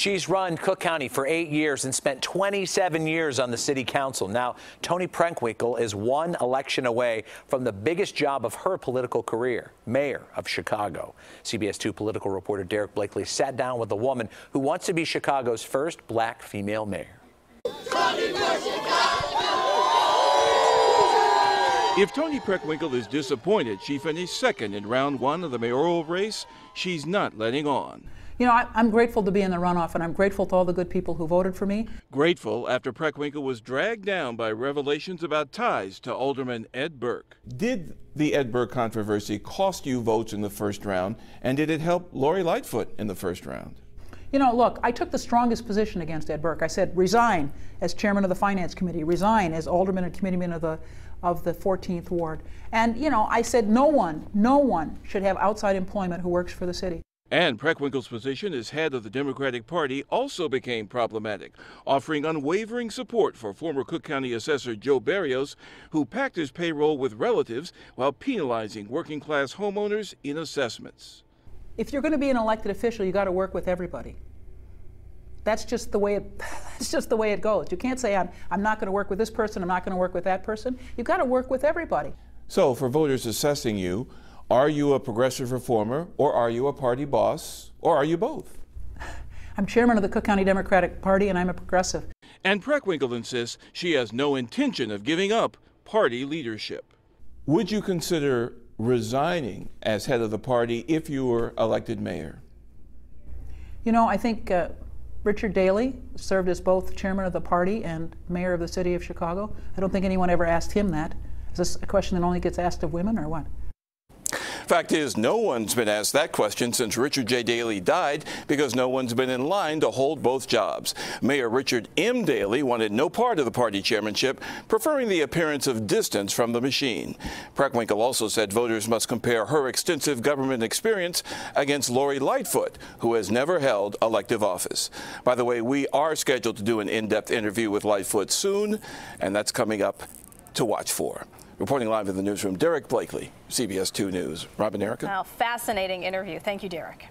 She's run Cook County for eight years and spent 27 years on the city council. Now, Toni Preckwinkle is one election away from the biggest job of her political career, mayor of Chicago. CBS 2 political reporter Derrick Blakley sat down with a woman who wants to be Chicago's first black female mayor. If Toni Preckwinkle is disappointed she finished second in round one of the mayoral race, she's not letting on. You know, I, am grateful to be in the runoff, and I'm grateful to all the good people who voted for me. Grateful after Preckwinkle was dragged down by revelations about ties to Alderman Ed Burke. Did the Ed Burke controversy cost you votes in the first round, and did it help Lori Lightfoot in the first round? You know, look, I took the strongest position against Ed Burke. I said, resign as chairman of the Finance Committee, resign as alderman and committeeman of the, of the 14th Ward. And, you know, I said, no one, no one should have outside employment who works for the city. And Preckwinkle's position as head of the Democratic Party also became problematic, offering unwavering support for former Cook County Assessor Joe Berrios, who packed his payroll with relatives while penalizing working class homeowners in assessments if you're going to be an elected official, you got to work with everybody. That's just the way it, that's just the way it goes. You can't say I'm, I'm not going to work with this person, I'm not going to work with that person. You've got to work with everybody. So, for voters assessing you, are you a progressive reformer, or are you a party boss, or are you both? I'm chairman of the Cook County Democratic Party, and I'm a progressive. And Preckwinkle insists she has no intention of giving up party leadership. Would you consider resigning as head of the party if you were elected mayor? You know, I think uh, Richard Daley served as both chairman of the party and mayor of the city of Chicago. I don't think anyone ever asked him that. Is this a question that only gets asked of women or what? Fact is, no one's been asked that question since Richard J. Daley died because no one's been in line to hold both jobs. Mayor Richard M. Daley wanted no part of the party chairmanship, preferring the appearance of distance from the machine. Preckwinkle also said voters must compare her extensive government experience against Lori Lightfoot, who has never held elective office. By the way, we are scheduled to do an in-depth interview with Lightfoot soon, and that's coming up to watch for. Reporting live in the newsroom, Derrick Blakley, CBS 2 News. Robin Erica. Wow, fascinating interview. Thank you, Derek.